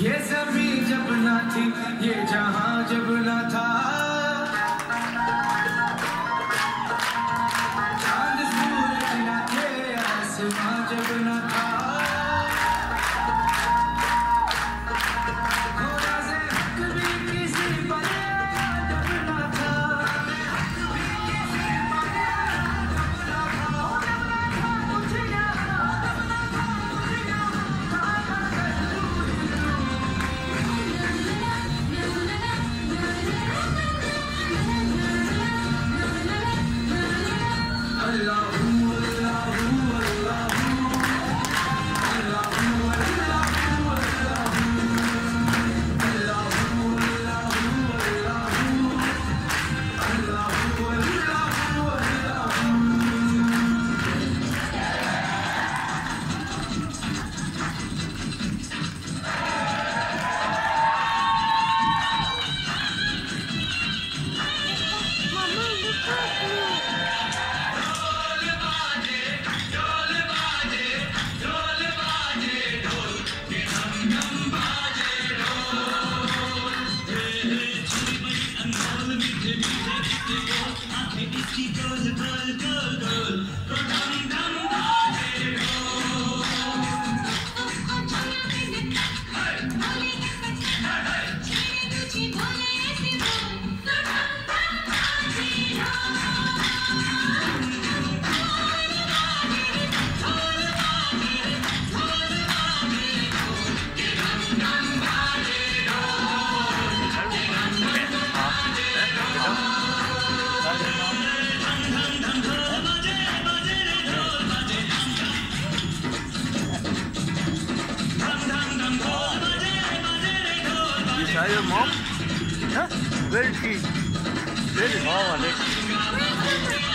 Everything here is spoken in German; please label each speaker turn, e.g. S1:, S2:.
S1: ये ज़मीन जब ना थी ये जहाँ जब ना था। Alhamdulillah. keep going,
S2: going, going, going. Ja? Welche? Welche? Oh, Mann,